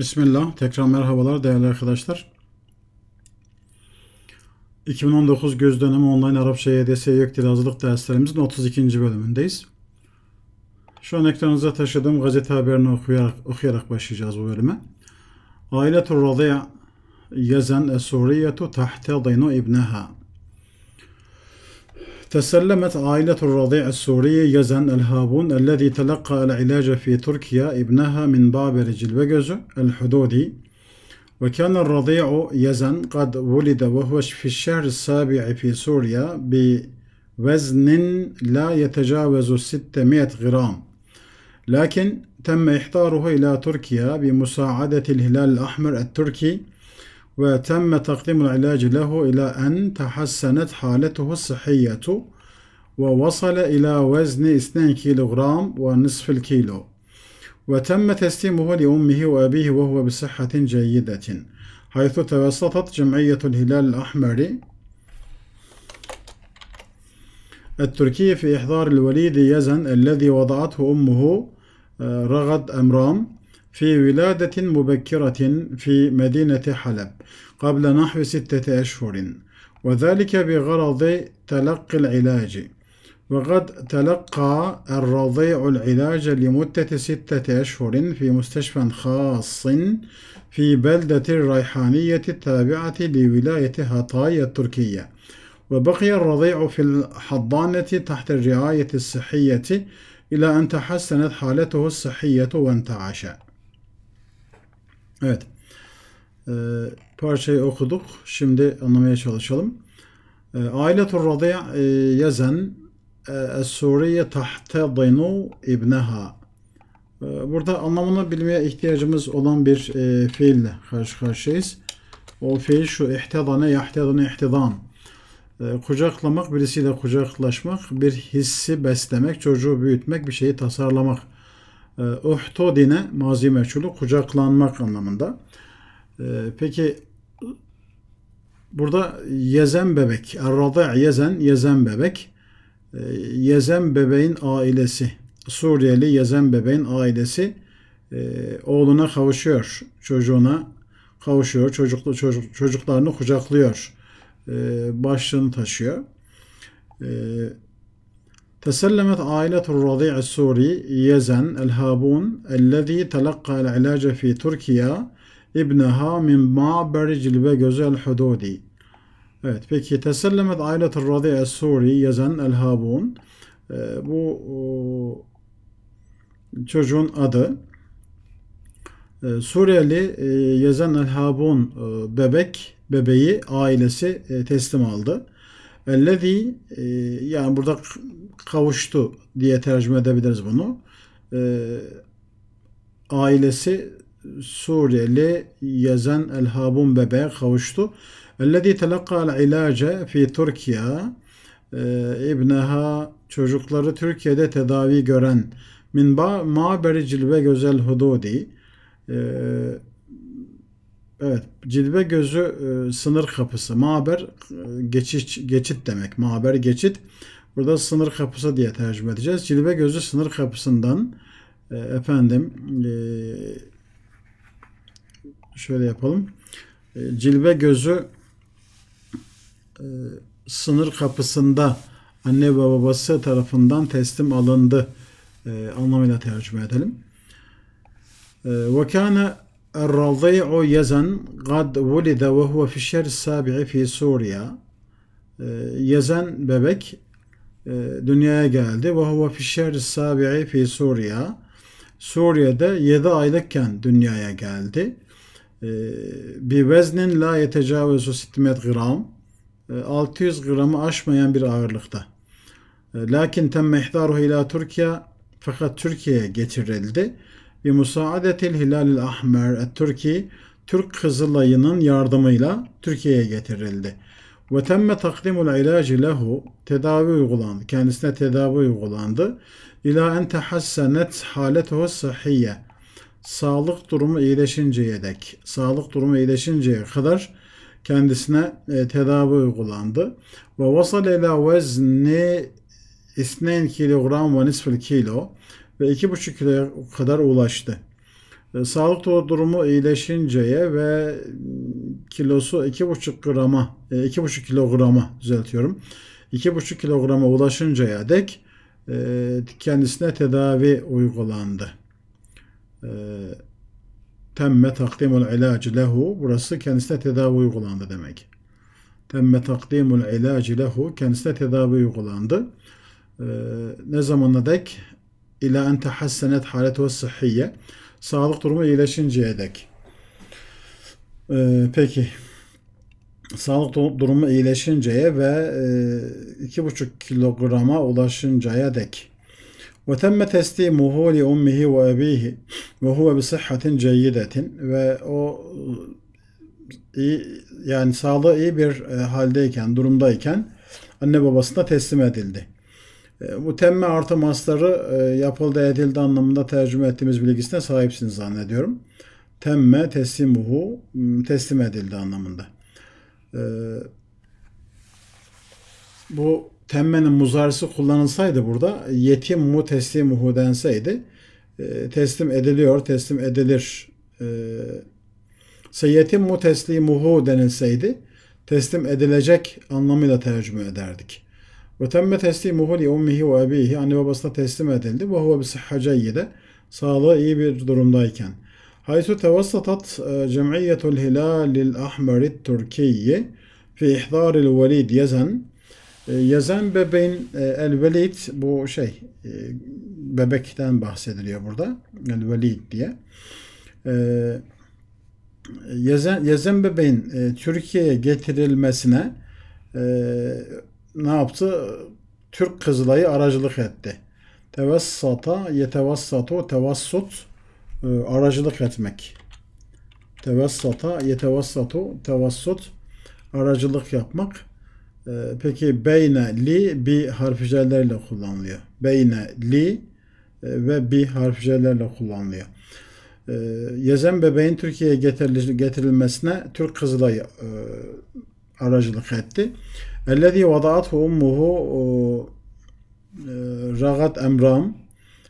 Bismillah. Tekrar merhabalar değerli arkadaşlar. 2019 göz dönemi online Arapça YDS YÖK dil hazırlık derslerimizin 32. bölümündeyiz. Şu an ekranınıza taşıdığım gazete haberini okuyarak, okuyarak başlayacağız bu bölüme. Ailetul Radiya yazan Es-Suriyetu tahtadinu ibneha. تسلمت عائلة الرضيع السوري يزن الهابون الذي تلقى العلاج في تركيا ابنها من بابرج البجز الحدودي. وكان الرضيع يزن قد ولد وهو في الشهر السابع في سوريا بوزن لا يتجاوز 600 غرام. لكن تم إحضاره إلى تركيا بمساعدة الهلال الأحمر التركي وتم تقديم العلاج له إلى أن تحسنت حالته الصحية ووصل إلى وزن 2 كيلوغرام ونصف الكيلو. وتم تسليمه لأمه وأبيه وهو بصحة جيدة حيث توسطت جمعية الهلال الأحمر التركية في إحضار الوليد يزن الذي وضعته أمه رغد أمرام. في ولادة مبكرة في مدينة حلب قبل نحو ستة أشهر وذلك بغرض تلقي العلاج. وقد تلقى الرضيع العلاج لمدة ستة أشهر في مستشفى خاص في بلدة الريحانية التابعة لولاية هاتاي التركية. وبقي الرضيع في الحضانة تحت الرعاية الصحية إلى أن تحسنت حالته الصحية وانتعش. Evet. Ee, parçayı okuduk. Şimdi anlamaya çalışalım. Ee, Ailetur Radiya e, yazan Es-Suriye tahtadinu ibneha. Ee, burada anlamını bilmeye ihtiyacımız olan bir e, fiille karşı karşıyayız. O fiil şu ihtidane yahtidane ihtidan. Ee, kucaklamak, birisiyle kucaklaşmak, bir hissi beslemek, çocuğu büyütmek, bir şeyi tasarlamak. Uhtodine mazi meçhulü kucaklanmak anlamında. Peki burada yezen bebek, errada yezen, yezen bebek. Yezen bebeğin ailesi, Suriyeli yezen bebeğin ailesi oğluna kavuşuyor, çocuğuna kavuşuyor, çocuklu çocuk, çocuklarını kucaklıyor, başlığını taşıyor. تسلمت عائلة الرضيع السوري يزن الهابون الذي تلقى العلاج في تركيا ابنها من معبر جلبجوز الحدودي Evet peki tesellemet ailetul radi'a suri yazan el habun bu o, çocuğun adı e, Suriyeli e, yazan el habun e, bebek bebeği ailesi e, teslim aldı. Ellezî e, yani burada kavuştu diye tercüme edebiliriz bunu. E, ailesi Suriyeli yazan Elhabun bebeğe kavuştu. Ellezî telakka ilace fi Türkiye e, ibneha çocukları Türkiye'de tedavi gören min ba maberi cilve gözel hududi e, Evet, cilve gözü e, sınır kapısı. Maber e, geçiş geçit demek. Maber geçit. Burada sınır kapısı diye tercüme edeceğiz. Cilve gözü sınır kapısından e, efendim e, şöyle yapalım. E, cilve gözü e, sınır kapısında anne ve babası tarafından teslim alındı e, anlamıyla tercüme edelim. Ve kâne الرضيع يزن قد ولد وهو في الشهر السابع في سوريا Yezen bebek dünyaya geldi. Ve huve fi şehri sabi'i fi Suriye. Suriye'de 7 aylıkken dünyaya geldi. Bir veznin la yetecavezu 600 gram. 600 gramı aşmayan bir ağırlıkta. Lakin temme ihdaruhu ila Türkiye fakat Türkiye'ye getirildi bi musaadetil Hilalil Ahmer Türkiye Türk Kızılayı'nın yardımıyla Türkiye'ye getirildi. Ve temme takdimul ilacı lehu tedavi uygulandı. Kendisine tedavi uygulandı. İla en tehassenet haletuhu sahiyye. Sağlık durumu iyileşinceye dek, sağlık durumu iyileşinceye kadar kendisine e, tedavi uygulandı. Ve vasal ila vezni 2 kilogram ve nisfil kilo ve 2,5 kiloya kadar ulaştı. E, sağlık durumu iyileşinceye ve kilosu 2,5 grama, 2,5 kilograma düzeltiyorum. 2,5 kilograma ulaşıncaya dek e, kendisine tedavi uygulandı. E, temme takdimul ilacı lehu. Burası kendisine tedavi uygulandı demek. Temme takdimul ilacı lehu. Kendisine tedavi uygulandı. Ne zamana dek? İla en tehassenet haletu sıhhiye. Sağlık durumu iyileşinceye dek. Peki sağlık durumu iyileşinceye ve e, iki buçuk kilograma ulaşıncaya dek. Ve temme teslimuhu li ummihi ve abihi ve o e, iyi, yani sağlığı iyi bir e, haldeyken, durumdayken anne babasına teslim edildi. Bu temme artı masları yapıldı edildi anlamında tercüme ettiğimiz bilgisine sahipsiniz zannediyorum. Temme teslimuhu teslim edildi anlamında. Ee, bu temmenin muzarisi kullanılsaydı burada yetim mu teslimuhu denseydi e, teslim ediliyor, teslim edilir. E, Seyyetim mu teslimuhu denilseydi teslim edilecek anlamıyla tercüme ederdik. Ve temme teslimuhu li ummihi ve abihi. Anne babasına teslim edildi. Ve huve bisihha ceyyide. Sağlığı iyi bir durumdayken. Haysu tevassatat cem'iyyetul hilalil ahmeri Türkiye fi ihdaril velid Yezen. Yezen bebeğin e, el velid bu şey e, bebekten bahsediliyor burada. El velid diye. E, Yezen, Yezen bebeğin Türkiye'ye getirilmesine ne yaptı? Türk Kızılay'ı aracılık etti. Tevassata, yetevassatu, tevassut e, aracılık etmek. Tevassata, yetevassatu, tevassut aracılık yapmak. E, peki beyne, li, bi harficelerle kullanılıyor. Beyne, li e, ve bi harficelerle kullanılıyor. Yezen bebeğin Türkiye'ye getirilmesine Türk Kızılay'ı aracılık etti. Ellezî vada'athu ummuhu ragat emram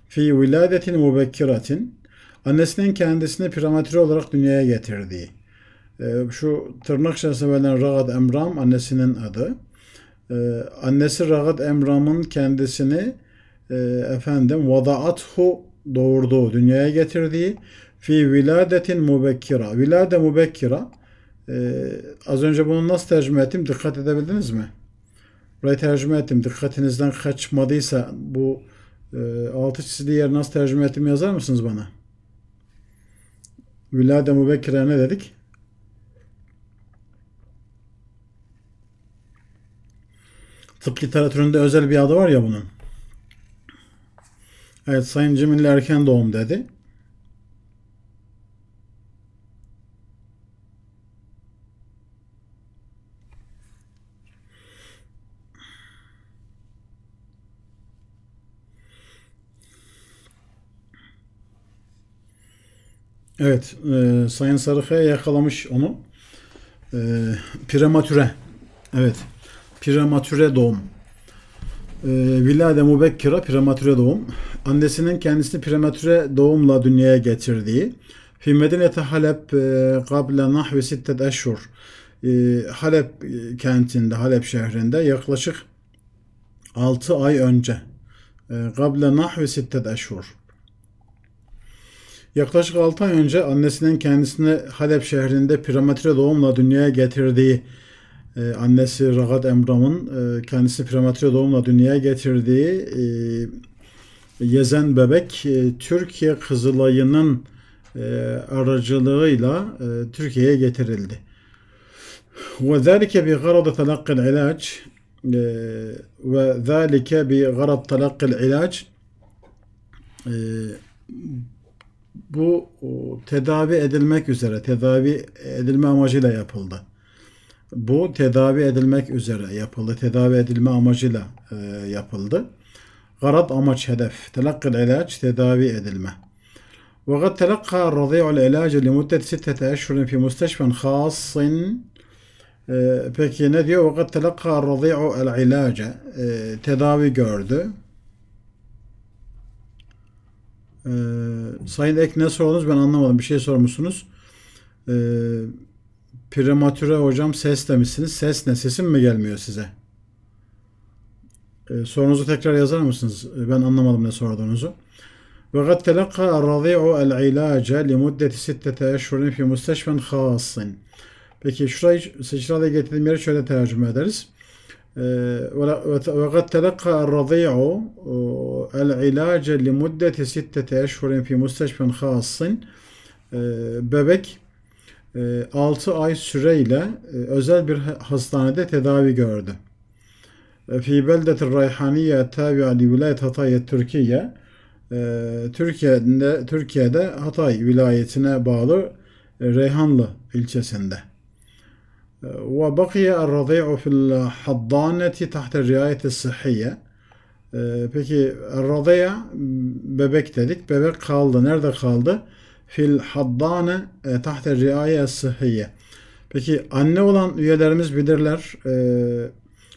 fi viladetin mubekkiratin Annesinin kendisini prematüre olarak dünyaya getirdiği. Ee, şu tırnak içerisinde verilen Ragad Emram annesinin adı. Ee, annesi Ragad Emram'ın kendisini e, efendim vadaathu doğurduğu, dünyaya getirdiği fi viladetin mubekkira. Vilade mubekkira ee, az önce bunu nasıl tercüme ettim? Dikkat edebildiniz mi? Burayı tercüme ettim. Dikkatinizden kaçmadıysa bu e, altı çizili yer nasıl tercüme ettim yazar mısınız bana? Villade Mübekkire ne dedik? Tıp literatüründe özel bir adı var ya bunun. Evet Sayın Cemil erken doğum dedi. Evet, e, Sayın Sarıkaya yakalamış onu. E, prematüre. Evet, prematüre doğum. E, Villade Mubekkira prematüre doğum. Annesinin kendisini prematüre doğumla dünyaya getirdiği. Fi Medinete Halep e, nahvi sittet eşhur. E, Halep kentinde, Halep şehrinde yaklaşık 6 ay önce. E, nahvi sittet eşhur Yaklaşık 6 ay önce annesinin kendisini Halep şehrinde prematüre doğumla dünyaya getirdiği e, annesi Ragat Emram'ın e, kendisi prematüre doğumla dünyaya getirdiği e, Yezen bebek e, Türkiye Kızılayı'nın aracılığıyla Türkiye'ye getirildi. Ve zâlike bi garada telakkil ilaç ve zâlike bi garad telakkil ilaç bu tedavi edilmek üzere, tedavi edilme amacıyla yapıldı. Bu tedavi edilmek üzere yapıldı. Tedavi edilme amacıyla e, yapıldı. Garat amaç hedef. Telakkıl ilaç tedavi edilme. وقد تلقى الرضيع العلاج لمدة ستة أشهر في مستشفى خاص Peki ne diyor? وقد تلقى الرضيع العلاج tedavi gördü Ee, Sayın Ek ne sordunuz ben anlamadım. Bir şey sormuşsunuz. Ee, prematüre hocam ses demişsiniz. Ses ne? Sesim mi gelmiyor size? Ee, sorunuzu tekrar yazar mısınız? Ee, Ben anlamadım ne sorduğunuzu. وقد تلقى الرضيع العلاج لمدة ستة أشهر في مستشفى خاص. Peki şurayı sıçrada getirdiğim yeri şöyle tercüme ederiz. Ee, وقد تلقى الرضيع العلاج لمدة ستة أشهر في مستشفى خاص. Ee, Bebek 6 ay süreyle e, özel bir hastanede tedavi gördü. في بلدة الريحانية التابعة لولاية Hatay Türkiye Türkiye'de Türkiye'de Hatay vilayetine bağlı e, Reyhanlı ilçesinde. وبقي الرضيع في الحضانة تحت الرعاية الصحية. Peki الرضيع bebek dedik. Bebek kaldı. Nerede kaldı? Fil haddane tahte riaye sıhhiye. Peki anne olan üyelerimiz bilirler. E,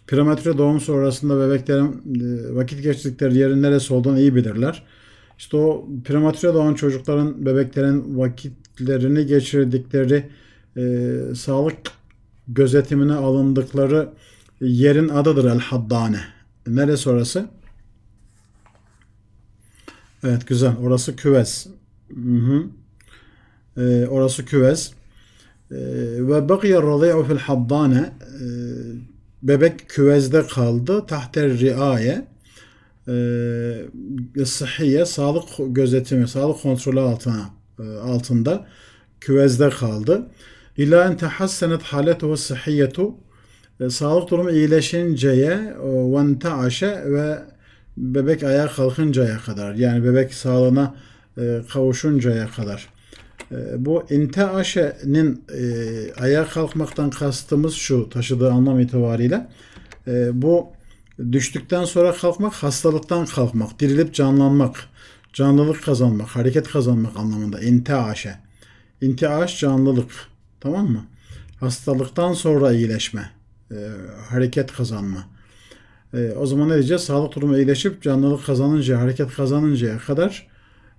prematüre doğum sonrasında bebeklerin e, vakit geçirdikleri yerin neresi olduğunu iyi bilirler. İşte o prematüre doğan çocukların, bebeklerin vakitlerini geçirdikleri e, sağlık gözetimine alındıkları yerin adıdır El Haddane. Neresi orası? Evet güzel. Orası küvez. Hı hı. E, orası küvez. E, ve bakiye radî'u fil haddane e, bebek küvezde kaldı. Tahter riaye e, sıhhiye sağlık gözetimi, sağlık kontrolü altına e, altında küvezde kaldı. İla en tehassenet haletuhu sıhhiyetu e, sağlık durumu iyileşinceye ve enteaşe ve bebek ayağa kalkıncaya kadar yani bebek sağlığına e, kavuşuncaya kadar. E, bu inteaşe'nin e, ayağa kalkmaktan kastımız şu taşıdığı anlam itibariyle bu düştükten sonra kalkmak hastalıktan kalkmak, dirilip canlanmak, canlılık kazanmak, hareket kazanmak anlamında inteaşe. İntiaş canlılık. Tamam mı? Hastalıktan sonra iyileşme, e, hareket kazanma. E, o zaman ne diyeceğiz? Sağlık durumu iyileşip canlılık kazanınca, hareket kazanıncaya kadar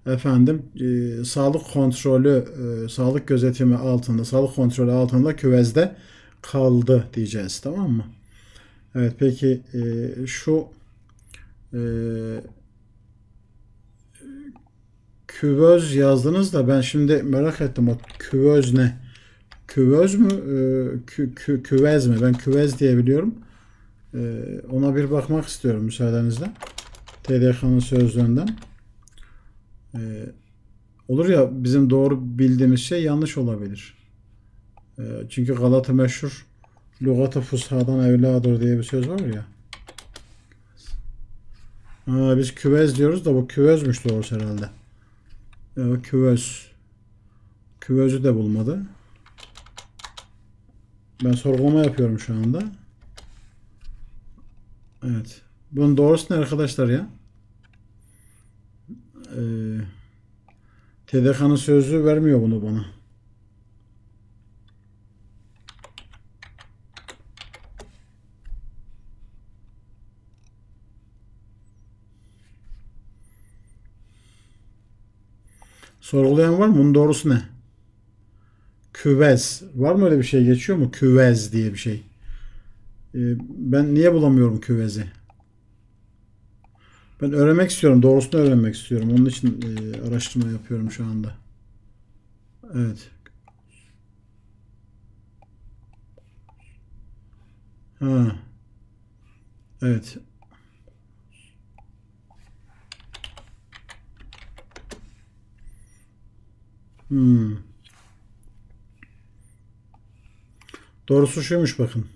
efendim e, sağlık kontrolü, e, sağlık gözetimi altında, sağlık kontrolü altında küvezde kaldı diyeceğiz. Tamam mı? Evet peki e, şu e, küvöz yazdınız da ben şimdi merak ettim o küvöz ne? Küvöz mü? E, kü, kü, küvez mi? Ben küvez diye biliyorum. E, ona bir bakmak istiyorum müsaadenizle. TDK'nın sözlüğünden. E, olur ya bizim doğru bildiğimiz şey yanlış olabilir. Çünkü Galata meşhur Lugatı fushadan evladır diye bir söz var ya. Ha, biz küvez diyoruz da bu küvezmiş doğrusu herhalde. Evet küvez. Küvezü de bulmadı. Ben sorgulama yapıyorum şu anda. Evet. Bunun doğrusu ne arkadaşlar ya? Ee, TDK'nın sözlüğü vermiyor bunu bana. Sorgulayan var mı? Bunun doğrusu ne? Küvez. Var mı öyle bir şey geçiyor mu? Küvez diye bir şey. Ee, ben niye bulamıyorum küvezi? Ben öğrenmek istiyorum. Doğrusunu öğrenmek istiyorum. Onun için e, araştırma yapıyorum şu anda. Evet. Ha. Evet. Hmm. Doğrusu şuymuş bakın.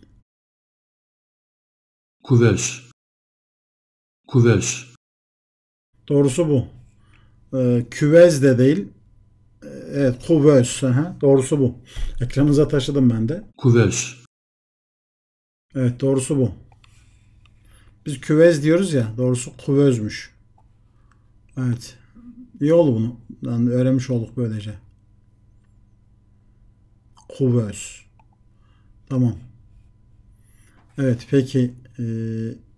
Küves. Küves. Doğrusu bu. Ee, küvez de değil. Ee, evet kuvöz. Aha, doğrusu bu. Ekranınıza taşıdım ben de. Küves. Evet doğrusu bu. Biz küvez diyoruz ya. Doğrusu kuvözmüş. Evet. İyi oldu bunu. Yani öğrenmiş olduk böylece. Kuvöz. Tamam. Evet peki. Ee.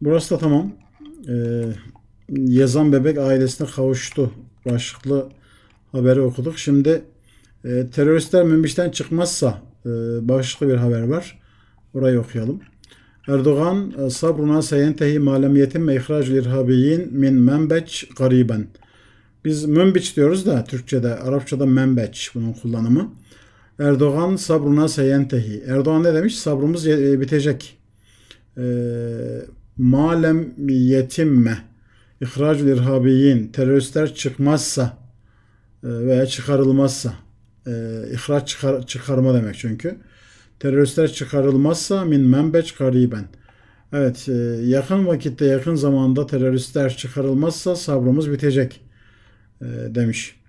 Burası da tamam. Ee, yazan bebek ailesine kavuştu. Başlıklı haberi okuduk. Şimdi e, teröristler Münbiş'ten çıkmazsa e, başlıklı bir haber var. Orayı okuyalım. Erdoğan e, sabruna seyentehi malemiyetin ve ihracül irhabiyin min menbeç gariben. Biz münbiç diyoruz da Türkçe'de, Arapça'da menbeç bunun kullanımı. Erdoğan sabruna seyentehi. Erdoğan ne demiş? Sabrımız e, bitecek. E, malem yetimme ihracül irhabiyin teröristler çıkmazsa e, veya çıkarılmazsa e, ihraç çıkar, çıkarma demek çünkü. Teröristler çıkarılmazsa min menbeç gariben. Evet, e, yakın vakitte, yakın zamanda teröristler çıkarılmazsa sabrımız bitecek demiş.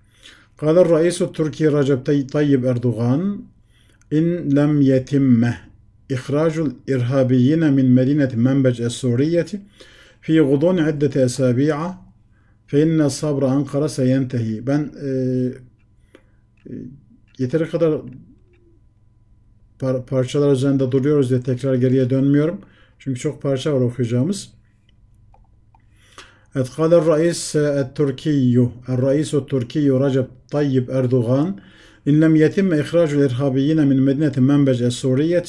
قال الرئيس التركي رجب طيب أردوغان إن لم يتم إخراج الإرهابيين من مدينة منبج السورية في غضون عدة أسابيع فإن الصبر أنقرة سينتهي ben e, e, yeteri kadar par- parçalar üzerinde duruyoruz diye tekrar geriye dönmüyorum. Çünkü çok parça var okuyacağımız. Evet, قال الرئيس التركي الرئيس التركي رجب طيب أردوغان إن لم يتم إخراج الإرهابيين من مدينة منبج السورية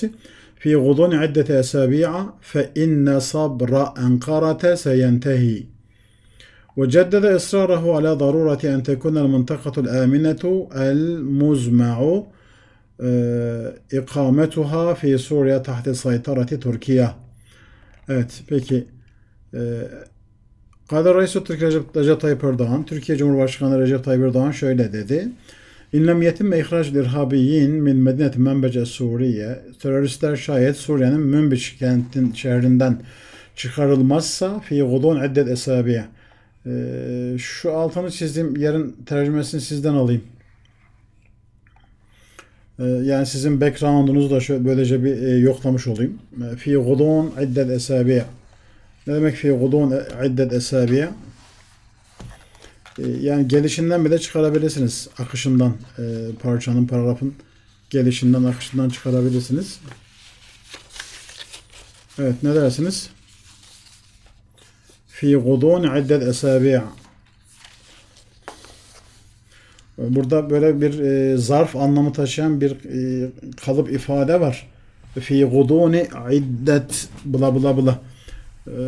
في غضون عدة أسابيع فإن صبر أنقرة سينتهي. وجدد إصراره على ضرورة أن تكون المنطقة الآمنة المزمع إقامتها في سوريا تحت سيطرة تركيا. Evet peki Kader Reis Türk Recep, Recep Tayyip Erdoğan Türkiye Cumhurbaşkanı Recep Tayyip Erdoğan şöyle dedi. İnlem yetim ve ihraç irhabiyin min medineti menbece Suriye teröristler şayet Suriye'nin Münbiç kentin şehrinden çıkarılmazsa fi gudun iddet esabiye ee, şu altını çizdiğim yerin tercümesini sizden alayım. Ee, yani sizin background'unuzu da şöyle böylece bir e, yoklamış olayım. Ee, fi gudun iddet esabiye ne demek fi gudun iddet esabiye? Yani gelişinden bile çıkarabilirsiniz. Akışından, e, parçanın, paragrafın gelişinden, akışından çıkarabilirsiniz. Evet, ne dersiniz? Fi gudun iddet esabi' Burada böyle bir e, zarf anlamı taşıyan bir e, kalıp ifade var. Fi guduni iddet bla bla bla. E,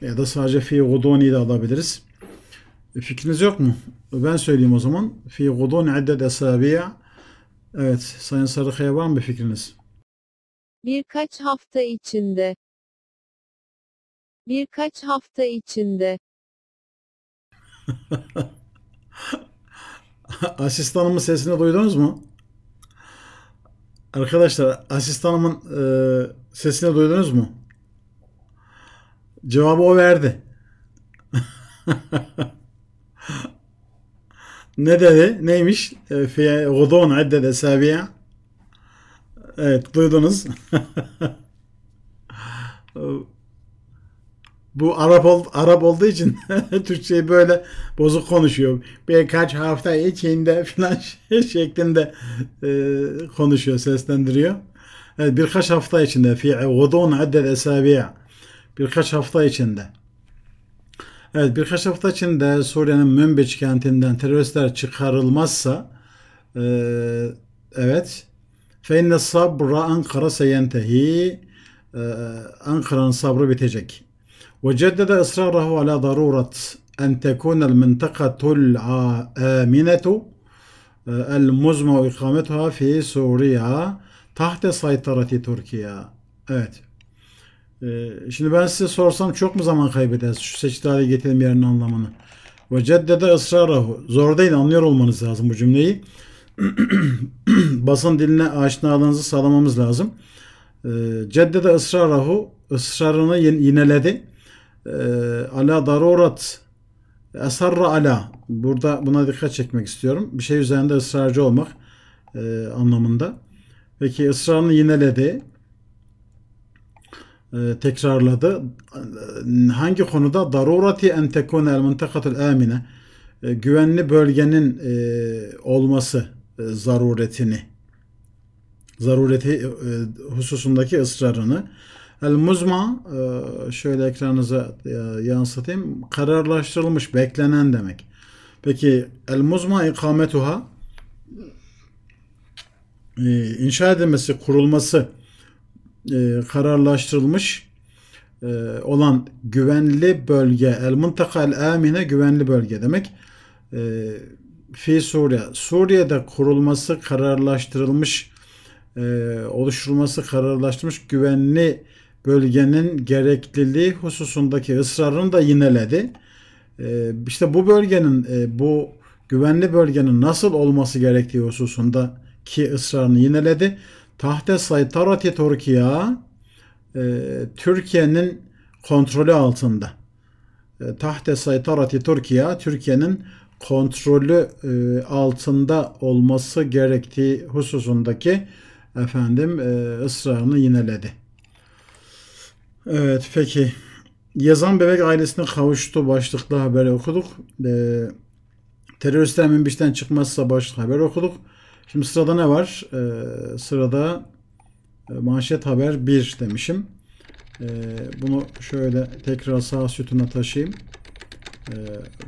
ya da sadece fi de alabiliriz. Fikriniz yok mu? Ben söyleyeyim o zaman. Fi gudun iddet esabi'a. Evet, Sayın Sarıkaya var mı bir fikriniz? Birkaç hafta içinde. Birkaç hafta içinde. Asistanımın sesini duydunuz mu? Arkadaşlar, asistanımın e, sesini duydunuz mu? Cevabı o verdi. ne dedi? Neymiş? E, fi gudun esabi'a. Evet, duydunuz. Bu Arap ol, Arap olduğu için Türkçeyi böyle bozuk konuşuyor. Birkaç hafta içinde falan şeklinde e, konuşuyor, seslendiriyor. Evet, birkaç hafta içinde fi gudun iddet esabi'a. Birkaç hafta içinde. Evet birkaç hafta içinde Suriye'nin Münbiç kentinden teröristler çıkarılmazsa e, evet fe inne sabra Ankara seyentehi Ankara'nın sabrı bitecek. Ve ceddede ısrarahu ala darurat en tekunel mintakatül aminetu el muzma ikametuha fi Suriye tahte saytarati Türkiye. Evet. Şimdi ben size sorsam çok mu zaman kaybederiz şu seçili hale getirilmeyenin anlamını? Ve ceddede ısrarahu. Zor değil anlıyor olmanız lazım bu cümleyi. Basın diline aşinalığınızı sağlamamız lazım. Ceddede ısrarahu ısrarını yineledi. Ala darurat esarra ala. Burada buna dikkat çekmek istiyorum. Bir şey üzerinde ısrarcı olmak anlamında. Peki ısrarını yineledi tekrarladı. Hangi konuda? Darurati en tekune el mintakatul amine. Güvenli bölgenin olması zaruretini zarureti hususundaki ısrarını El muzma e, şöyle ekranınıza e, yansıtayım. Kararlaştırılmış, beklenen demek. Peki el muzma ikametuha e, inşa edilmesi, kurulması e, kararlaştırılmış e, olan güvenli bölge el muntaka el amine güvenli bölge demek. E, fi Suriye. Suriye'de kurulması kararlaştırılmış e, oluşturulması kararlaştırılmış güvenli bölgenin gerekliliği hususundaki ısrarını da yineledi. E, işte bu bölgenin e, bu güvenli bölgenin nasıl olması gerektiği hususunda ki ısrarını yineledi. Tahte saytarati Türkiye e, Türkiye'nin kontrolü altında. E, tahte saytarati Türkiye Türkiye'nin kontrolü e, altında olması gerektiği hususundaki efendim ısrarını yineledi. Evet peki. Yazan bebek ailesine kavuştu başlıklı haberi okuduk. Teröristler Minbiş'ten çıkmazsa başlıklı haber okuduk. Şimdi sırada ne var? Ee, sırada e, manşet haber 1 demişim. Ee, bunu şöyle tekrar sağ sütuna taşıyayım. Ee,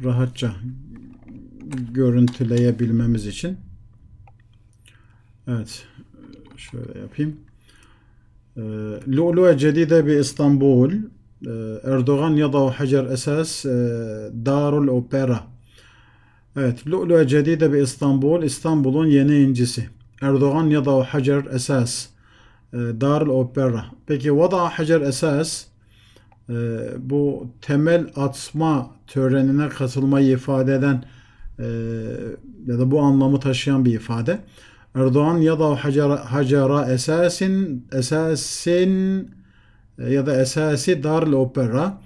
rahatça görüntüleyebilmemiz için. Evet. Şöyle yapayım. Ee, Lu'lu'e cedide bir İstanbul. Ee, Erdoğan ya da Hacer Esas e, Darul Opera Evet, Lu'lu'e Cedide bir İstanbul, İstanbul'un yeni incisi. Erdoğan yadav hacer esas. Darül Opera. Peki vada hacer esas bu temel atma törenine katılmayı ifade eden ya da bu anlamı taşıyan bir ifade. Erdoğan ya da hacera, esasin esasin ya da esasi Darül Opera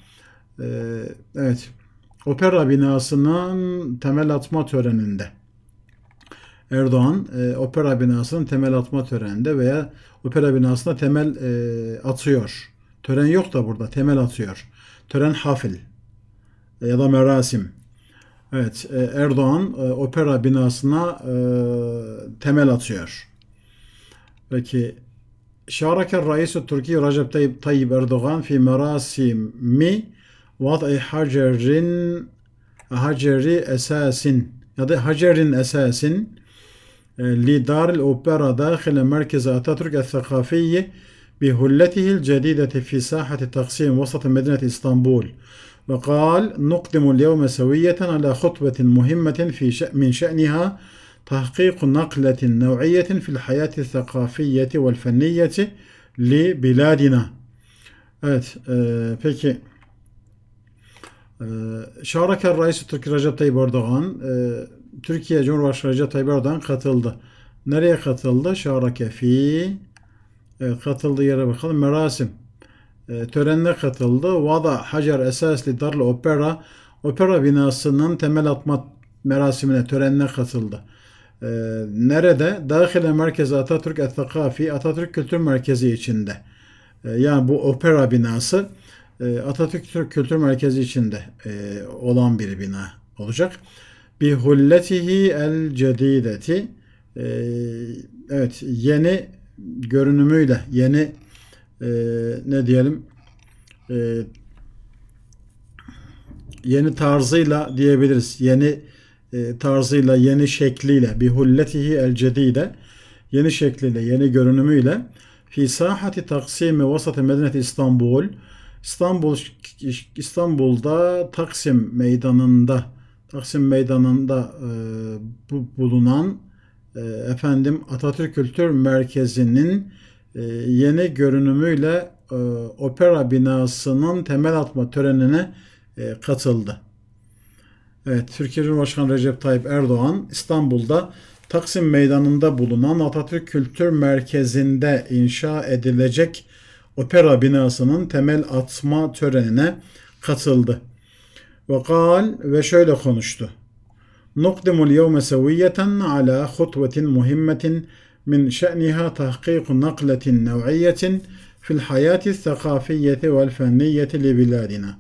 evet opera binasının temel atma töreninde Erdoğan e, opera binasının temel atma töreninde veya opera binasına temel e, atıyor. Tören yok da burada temel atıyor. Tören hafil ya da merasim. Evet, e, Erdoğan e, opera binasına e, temel atıyor. Peki şaraka Reis-i Türkiye Recep Tayyip Erdoğan fi merasimi vad'i hacerin haceri esasin ya da hacerin esasin لدار الأوبرا داخل مركز أتاتورك الثقافي بهلته الجديدة في ساحة تقسيم وسط مدينة إسطنبول وقال نقدم اليوم سوية على خطوة مهمة في شأن من شأنها تحقيق نقلة نوعية في الحياة الثقافية والفنية لبلادنا. Evet, e, peki e, Şaraka Reis Türkiye Recep Tayyip Erdoğan e, Türkiye Cumhurbaşkanı Recep Tayyip Erdoğan katıldı. Nereye katıldı? Şaraka fi e, katıldığı yere bakalım. Merasim e, törenine katıldı. Vada Hacer esasli Darlı Opera opera binasının temel atma merasimine, törenine katıldı. E, nerede? Dahile Merkezi Atatürk Et-Takafi Atatürk Kültür Merkezi içinde. E, yani bu opera binası e, Atatürk Kültür Merkezi içinde e, olan bir bina olacak. Bi hulletihi el cedideti. E, evet yeni görünümüyle yeni e, ne diyelim e, yeni tarzıyla diyebiliriz. Yeni tarzıyla, yeni şekliyle, bi hulletihi el cedide. Yeni şekliyle, yeni görünümüyle. Fi sahati taksimi vasatı medeniyeti İstanbul İstanbul İstanbul'da Taksim meydanında Taksim meydanında e, bu, bulunan e, efendim Atatürk Kültür Merkezi'nin e, yeni görünümüyle e, opera binasının temel atma törenine e, katıldı. Evet, Türkiye Cumhurbaşkanı Recep Tayyip Erdoğan İstanbul'da Taksim Meydanı'nda bulunan Atatürk Kültür Merkezi'nde inşa edilecek opera binasının temel atma törenine katıldı. Ve kal ve şöyle konuştu. Nukdimul yevme seviyeten ala hutvetin muhimmetin min şe'niha tahkiku nakletin nev'iyetin fil hayati thakafiyeti vel fenniyeti li biladina.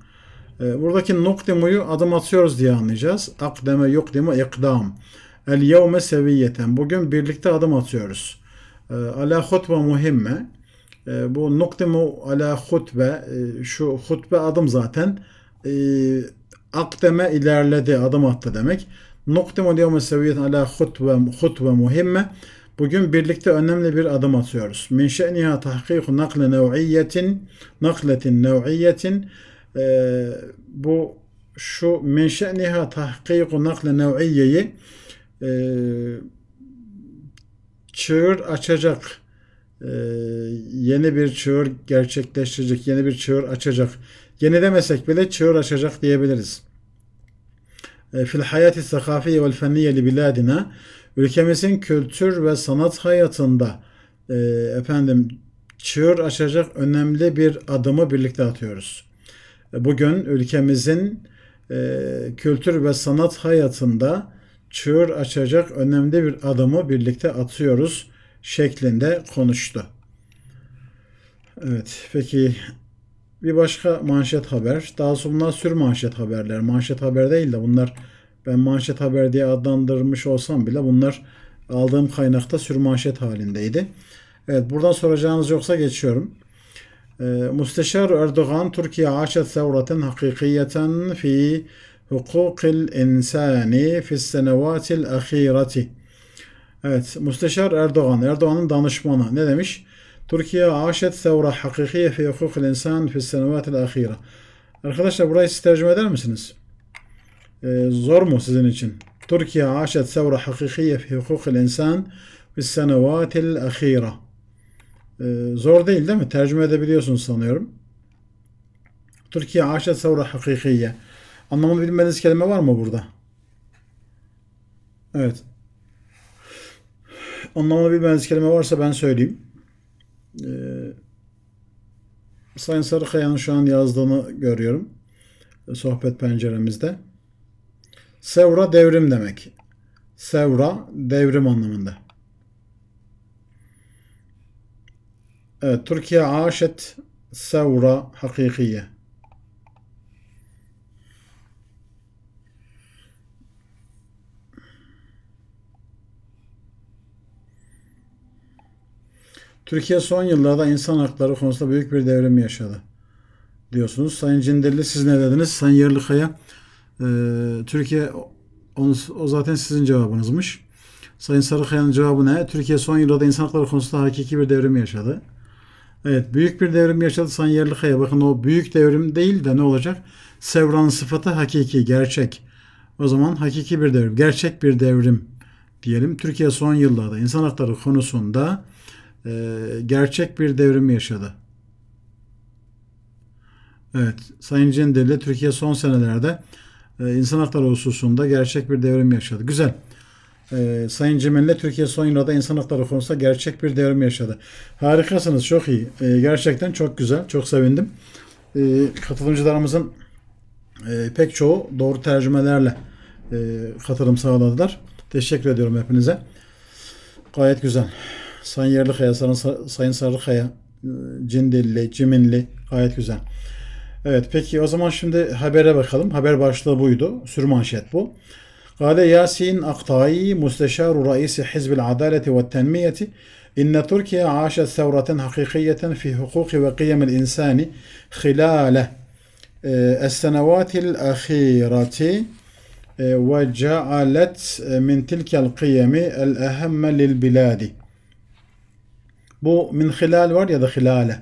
Buradaki nukdimuyu adım atıyoruz diye anlayacağız. Akdeme yukdimu ikdam. El yevme seviyeten. Bugün birlikte adım atıyoruz. Ala hutbe muhimme. E, bu nukdemu ala hutbe e, şu hutbe adım zaten e, akdeme ilerledi adım attı demek. Nukdemu liyevme seviyetin ala hutbe, hutbe muhimme Bugün birlikte önemli bir adım atıyoruz. Min şe'niha tahkiku nakle nev'iyetin nakletin nev'iyetin e, bu şu min şe'niha tahkiku nakle nev'iyeyi e, çığır açacak e, yeni bir çığır gerçekleştirecek, yeni bir çığır açacak. Yeni demesek bile çığır açacak diyebiliriz. E, fil hayati sakafiye vel fenniye li biladina ülkemizin kültür ve sanat hayatında e, efendim çığır açacak önemli bir adımı birlikte atıyoruz. E, bugün ülkemizin e, kültür ve sanat hayatında çığır açacak önemli bir adımı birlikte atıyoruz şeklinde konuştu. Evet, peki bir başka manşet haber. Daha sonra bunlar sür manşet haberler. Manşet haber değil de bunlar ben manşet haber diye adlandırmış olsam bile bunlar aldığım kaynakta sür manşet halindeydi. Evet buradan soracağınız yoksa geçiyorum. Ee, Müsteşar Erdoğan Türkiye aşet sevraten hakikiyeten fi hukukil insani fi senevatil ahireti. Evet Müsteşar Erdoğan, Erdoğan'ın danışmanı ne demiş? Türkiye aşet sevra hakikiye fi hukukil insan fi senevatil ahire. Arkadaşlar burayı siz tercüme eder misiniz? Ee, zor mu sizin için? Türkiye aşet sevra hakikiye fi hukukil insan fi senevatil ahire. Ee, zor değil değil mi? Tercüme edebiliyorsunuz sanıyorum. Türkiye aşet sevra hakikiye. Anlamını bilmediğiniz kelime var mı burada? Evet. Anlamını bilmediğiniz kelime varsa ben söyleyeyim. Ee, Sayın Sarıkaya'nın şu an yazdığını görüyorum. Sohbet penceremizde. Sevra devrim demek. Sevra devrim anlamında. Evet, Türkiye aşet sevra hakikiye. Türkiye son yıllarda insan hakları konusunda büyük bir devrim yaşadı diyorsunuz. Sayın Cindirli siz ne dediniz? Sayın Yerlikaya e, Türkiye onu, o zaten sizin cevabınızmış. Sayın Sarıkaya'nın cevabı ne? Türkiye son yıllarda insan hakları konusunda hakiki bir devrim yaşadı. Evet büyük bir devrim yaşadı Sayın Yerlikaya. Bakın o büyük devrim değil de ne olacak? Sevranın sıfatı hakiki, gerçek. O zaman hakiki bir devrim, gerçek bir devrim diyelim. Türkiye son yıllarda insan hakları konusunda gerçek bir devrim yaşadı. Evet, Sayın Cendeli Türkiye son senelerde e, insan hakları hususunda gerçek bir devrim yaşadı. Güzel. E, Sayın Cemil'le Türkiye son yıllarda insan hakları konusunda gerçek bir devrim yaşadı. Harikasınız, çok iyi. E, gerçekten çok güzel, çok sevindim. E, katılımcılarımızın e, pek çoğu doğru tercümelerle e, katılım sağladılar. Teşekkür ediyorum hepinize. Gayet güzel. Sayın Yerlikaya, Sayın, Sayın Sarıkaya, Cindilli, Ciminli gayet güzel. Evet peki o zaman şimdi habere bakalım. Haber başlığı buydu. Sürmanşet bu. Gale Yasin Aktayi Müsteşaru Raisi Hizbil Adaleti ve Tenmiyeti İnne Türkiye aşet sevraten hakikiyeten fi hukuki ve kıyamil insani hilale e, es-senevatil ahireti e, ve cealet e, min tilkel kıyami el lil biladi bu min hilal var ya da hilale.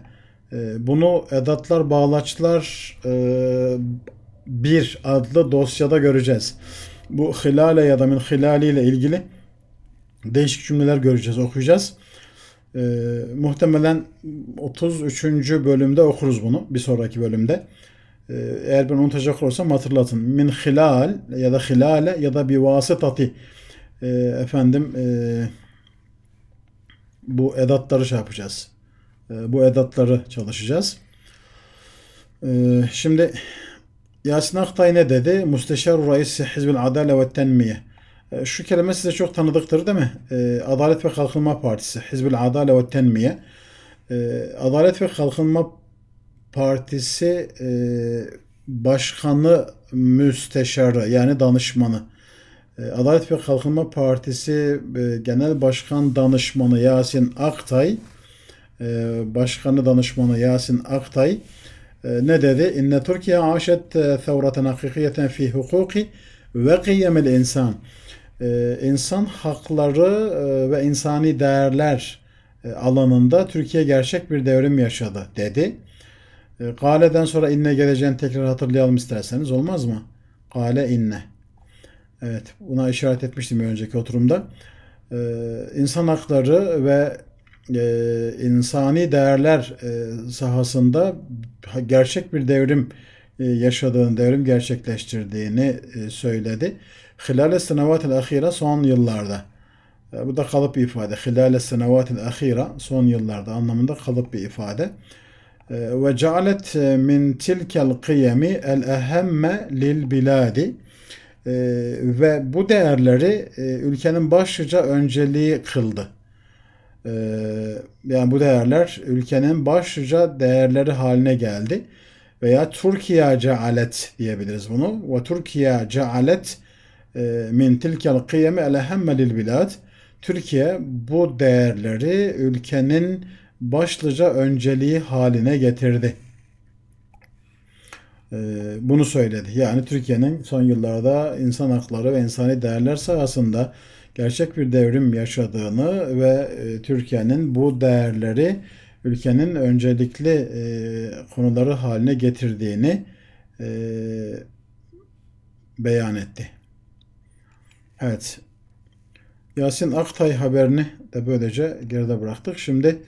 E, bunu edatlar, bağlaçlar e, bir adlı dosyada göreceğiz. Bu hilale ya da min hilali ile ilgili değişik cümleler göreceğiz, okuyacağız. E, muhtemelen 33. bölümde okuruz bunu bir sonraki bölümde. E, eğer ben unutacak olursam hatırlatın. Min hilal ya da hilale ya da bir vasıtati e, efendim eee bu edatları şey yapacağız. Ee, bu edatları çalışacağız. Ee, şimdi Yasin Aktay ne dedi? Müsteşar Reis Hizbul Adale ve Tenmiye. Ee, şu kelime size çok tanıdıktır değil mi? Adalet ve Kalkınma Partisi. Hizbul Adale ve Tenmiye. Adalet ve Kalkınma Partisi e, başkanı müsteşarı yani danışmanı Adalet ve Kalkınma Partisi e, Genel Başkan Danışmanı Yasin Aktay e, Başkanı Danışmanı Yasin Aktay e, ne dedi? İnne Türkiye aşet e, thevraten hakikiyeten fi hukuki ve kıyemel insan. E, insan hakları e, ve insani değerler e, alanında Türkiye gerçek bir devrim yaşadı dedi. E, Kale'den sonra inne geleceğini tekrar hatırlayalım isterseniz olmaz mı? Kale inne. Evet buna işaret etmiştim önceki oturumda. Ee, insan hakları ve e, insani değerler e, sahasında gerçek bir devrim e, yaşadığını, devrim gerçekleştirdiğini e, söyledi. Hilal-i senevatil ahira son yıllarda. E, bu da kalıp bir ifade. Hilal-i senevatil ahira son yıllarda anlamında kalıp bir ifade. E, ve cealet min tilkel kıyemi el ehemme lil biladi. E, ve bu değerleri e, ülkenin başlıca önceliği kıldı. E, yani bu değerler ülkenin başlıca değerleri haline geldi. Veya Türkiye cealet diyebiliriz bunu. Ve Türkiye cealet e, min tilkel kıyemi el ehemme lil bilad. Türkiye bu değerleri ülkenin başlıca önceliği haline getirdi. Ee, bunu söyledi. Yani Türkiye'nin son yıllarda insan hakları ve insani değerler sahasında gerçek bir devrim yaşadığını ve e, Türkiye'nin bu değerleri ülkenin öncelikli e, konuları haline getirdiğini e, beyan etti. Evet. Yasin Aktay haberini de böylece geride bıraktık. Şimdi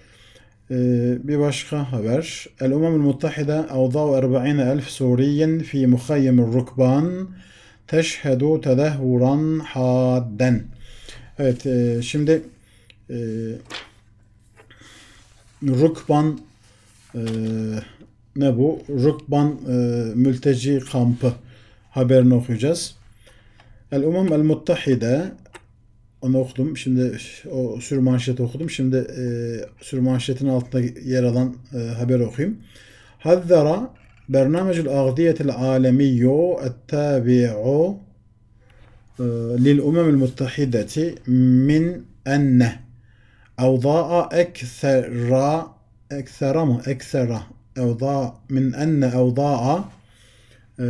bir başka haber. El-Umam el-Muttahide avdâv 40 elf Suriyen fi muhayyem rukban teşhedü tedehvuran hadden. Evet şimdi e, Rukban e, ne bu? Rukban e, mülteci kampı haberini okuyacağız. El-Umam el-Muttahide onu okudum. Şimdi o sürü manşeti okudum. Şimdi e, sürü manşetin altında yer alan e, haber okuyayım. Hazzara Bernamecül Ağdiyetil Alemiyyo Ettabi'u e, lil Umemül Muttahideti min enne evda'a eksera eksera mı? Eksera evda min enne evda'a e,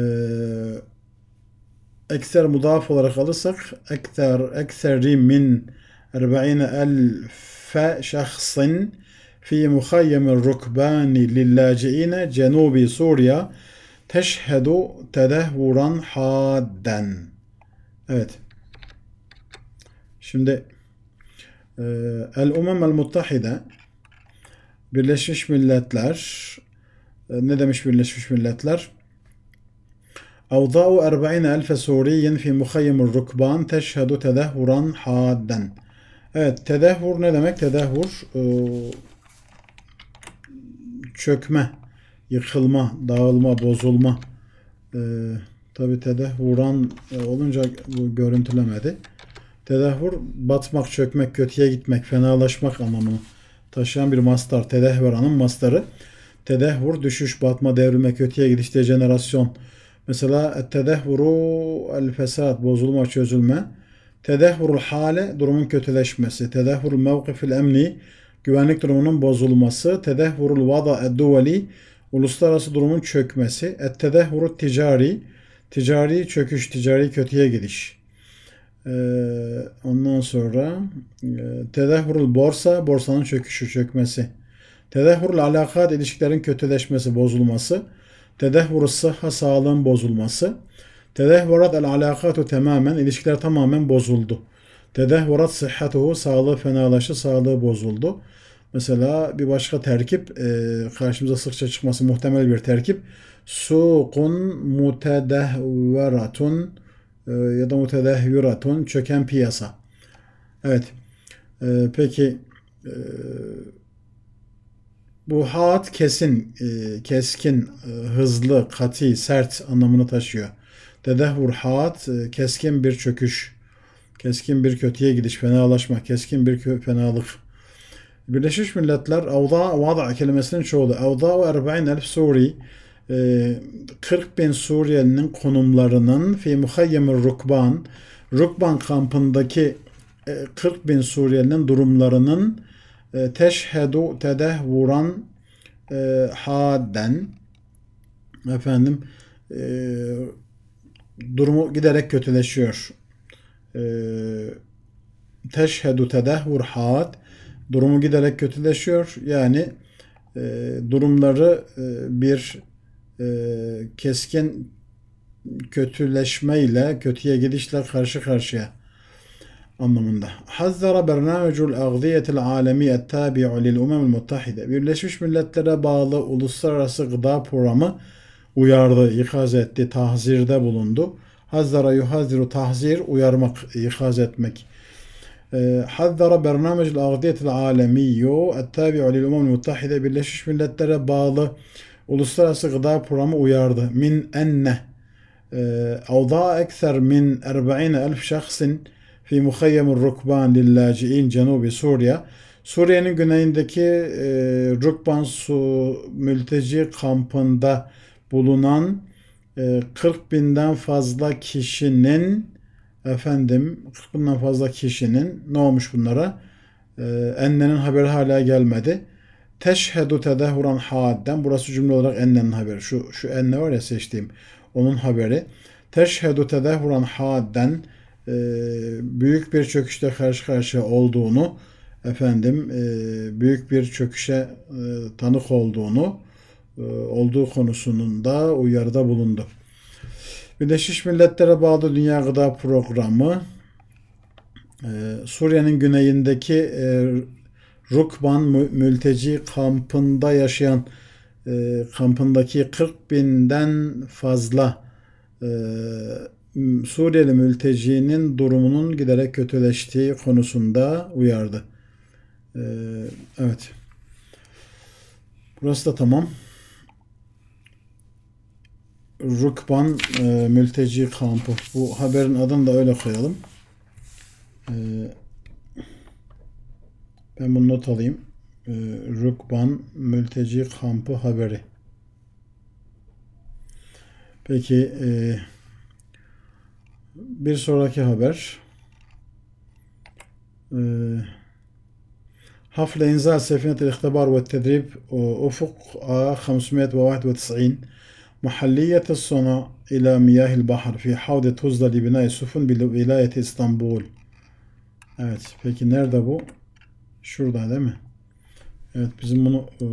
ekser mudaf olarak alırsak ekser ekseri min 40 elfe şahsın fi muhayyem rukbani lillaciine cenubi Suriye teşhedu tedehvuran hadden. Evet. Şimdi e, El Umem El Muttahide Birleşmiş Milletler e, ne demiş Birleşmiş Milletler? أوضاع أربعين ألف سوري في مخيم الركبان teşhedü tedehuran hadden. Evet tedehhur ne demek? Tedehhur e, çökme, yıkılma, dağılma, bozulma. E, Tabi tedehhuran e, olunca bu görüntülemedi. Tedehhur batmak, çökmek, kötüye gitmek, fenalaşmak anlamını taşıyan bir mastar. Tedehhuranın mastarı. Tedehhur düşüş, batma, devrilme, kötüye gidiş, dejenerasyon, Mesela tedehvuru el fesat bozulma çözülme. Tedehvurul hale durumun kötüleşmesi. Tedehvurul mevkifil emni güvenlik durumunun bozulması. Tedehvurul vada edduveli uluslararası durumun çökmesi. Et tedehvuru ticari ticari çöküş, ticari kötüye gidiş. Ee, ondan sonra e, borsa borsanın çöküşü, çökmesi. Tedehvurul alakat ilişkilerin kötüleşmesi, bozulması. Tedehvur sıhha sağlığın bozulması. Tedehvurat el alakatu tamamen ilişkiler tamamen bozuldu. Tedehvurat sıhhatuhu sağlığı fenalaştı, sağlığı bozuldu. Mesela bir başka terkip e, karşımıza sıkça çıkması muhtemel bir terkip. Suqun mutedehveratun e, ya da mutedehviratun çöken piyasa. Evet. E, peki e, bu hat kesin, e, keskin, e, hızlı, kati, sert anlamını taşıyor. Dedehvur hat e, keskin bir çöküş, keskin bir kötüye gidiş, fenalaşma, keskin bir fenalık. Birleşmiş Milletler avda vada kelimesinin çoğulu. Avda ve 40 elf Suri 40 bin Suriyelinin konumlarının fi muhayyemir rukban Rukban kampındaki 40 bin Suriyelinin durumlarının teşhedu tedehvuran e, hadden efendim e, durumu giderek kötüleşiyor. E, teşhedu tedehvur had durumu giderek kötüleşiyor. Yani e, durumları e, bir e, keskin kötüleşmeyle, kötüye gidişle karşı karşıya anlamında. Hazzara bernamecul agziyetil alemiye tabi'u lil umemil muttahide. Birleşmiş Milletler'e bağlı uluslararası gıda programı uyardı, ikaz etti, tahzirde bulundu. Hazzara yuhaziru tahzir, uyarmak, ikaz etmek. Ee, Hazzara bernamecul agziyetil alemiyyu ettabi'u lil umemil muttahide. Birleşmiş Milletler'e bağlı uluslararası gıda programı uyardı. Min enne. E, Avda ekser min 40 elf şahsin fi muhayyemur rukban lillaciin cenubi Suriye. Suriye'nin güneyindeki e, Rukban su mülteci kampında bulunan e, 40 binden fazla kişinin efendim 40 binden fazla kişinin ne olmuş bunlara? E, ennenin haberi hala gelmedi. Teşhedu tedehuran hadden. Burası cümle olarak ennenin haberi. Şu, şu enne var ya seçtiğim. Onun haberi. Teşhedu tedehuran hadden e, büyük bir çöküşte karşı karşıya olduğunu efendim e, büyük bir çöküşe e, tanık olduğunu olduğu konusunun da uyarıda bulundu. Birleşmiş Milletler'e bağlı Dünya Gıda Programı Suriye'nin güneyindeki Rukban mülteci kampında yaşayan kampındaki 40 binden fazla Suriyeli mültecinin durumunun giderek kötüleştiği konusunda uyardı. Ee, evet. Burası da tamam. Rukban e, mülteci kampı. Bu haberin adını da öyle koyalım. Ee, ben bunu not alayım. Ee, Rukban mülteci kampı haberi. Peki eee bir sonraki haber. حفل إنزال سفينة الاختبار والتدريب أفق A 591 محلية الصنع إلى مياه البحر في حوض تuzla لبناء السفن بولاية İstanbul. Evet, peki nerede bu? Şurada değil mi? Evet, bizim bunu e,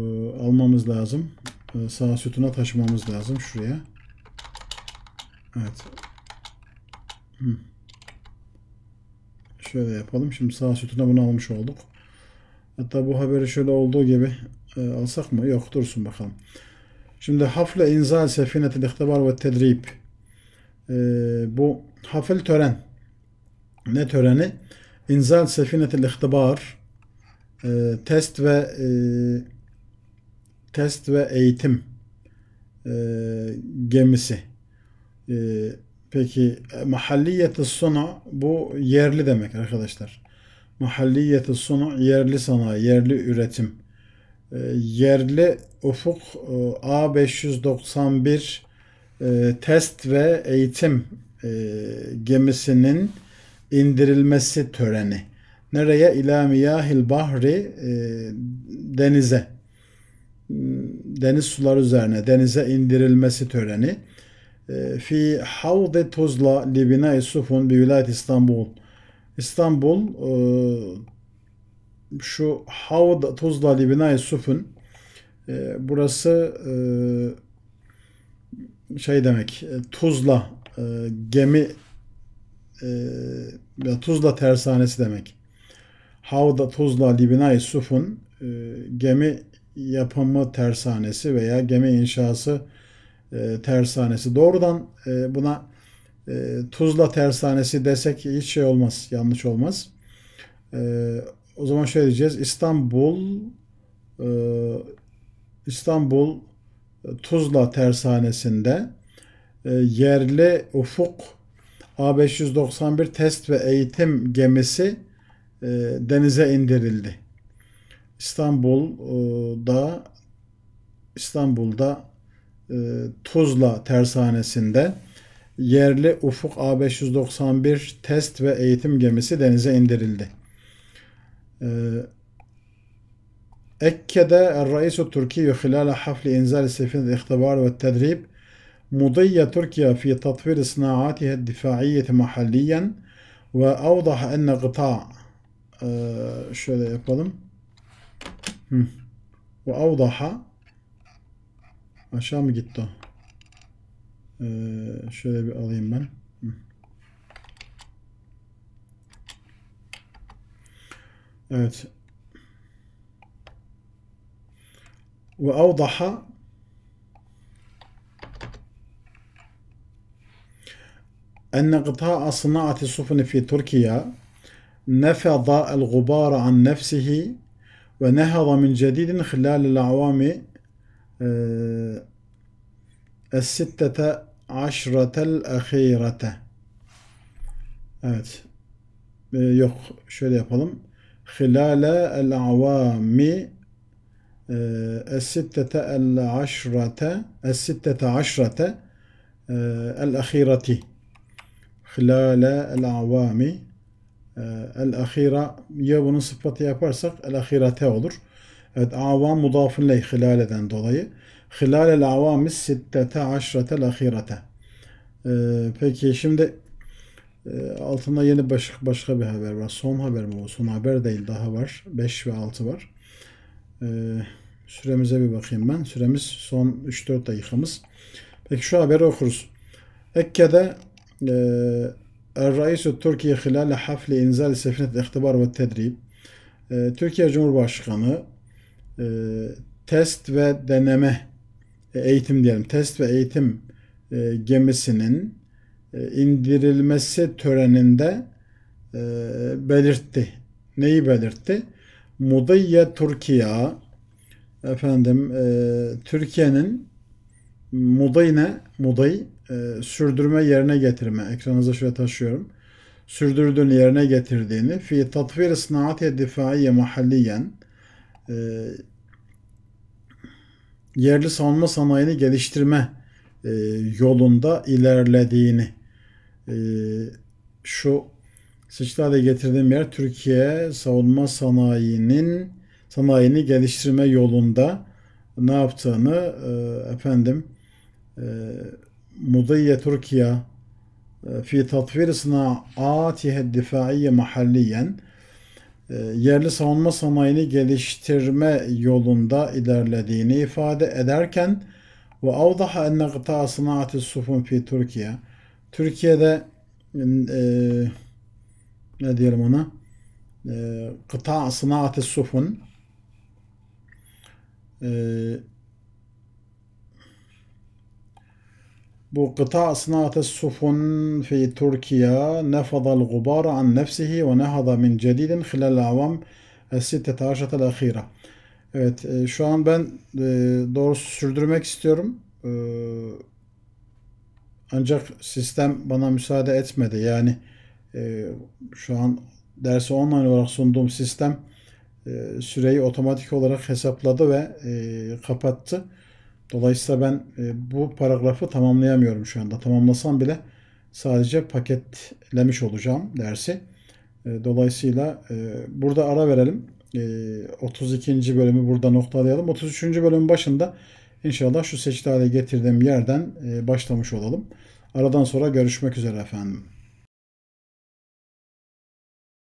almamız lazım. E, sağ sütuna taşımamız lazım şuraya. Evet, Şöyle yapalım. Şimdi sağ sütuna bunu almış olduk. Hatta bu haberi şöyle olduğu gibi e, alsak mı? Yok dursun bakalım. Şimdi hafle inzal sefinetil ihtibar ve tedrib. E, bu hafil tören. Ne töreni? İnzal sefinetil ihtibar e, test ve e, test ve eğitim e, gemisi. E, Peki e, mahalliyet suna bu yerli demek arkadaşlar. Mahalliyet suna yerli sanayi, yerli üretim. E, yerli ufuk e, A591 test ve eğitim gemisinin indirilmesi töreni. Nereye? İlâ miyahil bahri denize. Deniz suları üzerine denize indirilmesi töreni fi havde Tuzla libina sufun bi vilayet İstanbul. İstanbul e, şu Havd Tuzla libina sufun e, burası e, şey demek Tuzla gemi Tuzla tersanesi demek. Havda Tuzla libina sufun gemi yapımı tersanesi veya gemi inşası e, tersanesi. Doğrudan e, buna e, Tuzla tersanesi desek hiç şey olmaz, yanlış olmaz. E, o zaman şöyle diyeceğiz. İstanbul e, İstanbul Tuzla tersanesinde e, yerli ufuk A591 test ve eğitim gemisi e, denize indirildi. İstanbul'da İstanbul'da e, Tuzla tersanesinde yerli Ufuk A591 test ve eğitim gemisi denize indirildi. E, أكد الرئيس التركي خلال حفل إنزال سفينة الاختبار والتدريب مضي تركيا في تطوير صناعاتها الدفاعية محليا وأوضح أن قطاع آه، şöyle yapalım. Hı. وأوضح aşağı mı gitti o? Ee, şöyle bir alayım ben. Evet. وأوضح أن قطاع صناعة السفن في تركيا نفض الغبار عن نفسه ونهض من جديد خلال الأعوام Ee, es-sittete aşratel ahirete. Evet. Ee, yok şöyle yapalım. Hilale el avami e, es-sittete el aşrate es-sittete aşrate e, el ahireti. Hilale el avami el ahira ya bunun sıfatı yaparsak el ahirete olur. Evet avam mudafun ley hilaleden dolayı. Hilalel avami siddete aşrete lahirete. Peki şimdi e, altında yeni başka, başka bir haber var. Son haber mi bu? Son haber değil daha var. 5 ve 6 var. Ee, süremize bir bakayım ben. Süremiz son 3-4 dakikamız. Peki şu haberi okuruz. Ekke'de e, Er-Raisu Türkiye hilale hafli inzal sefinet ihtibar ve tedrib. E, Türkiye Cumhurbaşkanı e, test ve deneme e, eğitim diyelim test ve eğitim e, gemisinin e, indirilmesi töreninde e, belirtti. Neyi belirtti? Mudiyye Türkiye efendim e, Türkiye'nin muday ne? Muday e, sürdürme yerine getirme. Ekranınıza şöyle taşıyorum. Sürdürdüğünü yerine getirdiğini fi tatvir sınaati difaiye mahalliyen e, yerli savunma sanayini geliştirme e, yolunda ilerlediğini e, şu Sıçtade getirdiğim yer Türkiye savunma sanayinin sanayini geliştirme yolunda ne yaptığını e, efendim e, Mudayye Türkiye e, fi tatvir sına'atihe difaiye mahalliyen yerli savunma sanayini geliştirme yolunda ilerlediğini ifade ederken ve avdaha enne gıta sanaati sufun fi Türkiye. Türkiye'de e, ne diyelim ona e, gıta sanaati sufun e, bu gıta sınatı sufun fi Türkiye nefadal gubara an nefsihi ve nehada min cedidin hilal avam sittete aşatel ahira. Evet e, şu an ben e, doğrusu sürdürmek istiyorum. E, ancak sistem bana müsaade etmedi. Yani e, şu an dersi online olarak sunduğum sistem süreyi otomatik olarak hesapladı ve e, kapattı. Dolayısıyla ben e, bu paragrafı tamamlayamıyorum şu anda. Tamamlasam bile sadece paketlemiş olacağım dersi. E, dolayısıyla e, burada ara verelim. 32. bölümü burada noktalayalım. 33. bölümün başında inşallah şu seçti hale getirdiğim yerden başlamış olalım. Aradan sonra görüşmek üzere efendim.